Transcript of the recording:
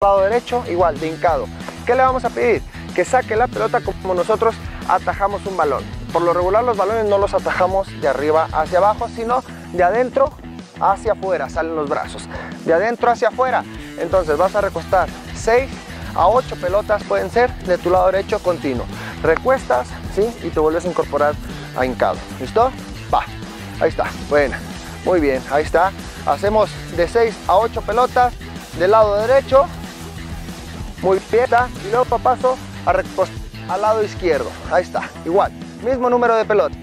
lado derecho, igual, de hincado. ¿Qué le vamos a pedir? Que saque la pelota como nosotros atajamos un balón. Por lo regular los balones no los atajamos de arriba hacia abajo, sino de adentro hacia afuera, salen los brazos. De adentro hacia afuera. Entonces vas a recostar 6 a 8 pelotas, pueden ser de tu lado derecho continuo. Recuestas, ¿sí? Y te vuelves a incorporar a hincado. ¿Listo? Va. Ahí está. Buena. Muy bien. Ahí está. Hacemos de 6 a 8 pelotas del lado derecho muy bien, y luego paso a al lado izquierdo. Ahí está, igual, mismo número de pelota.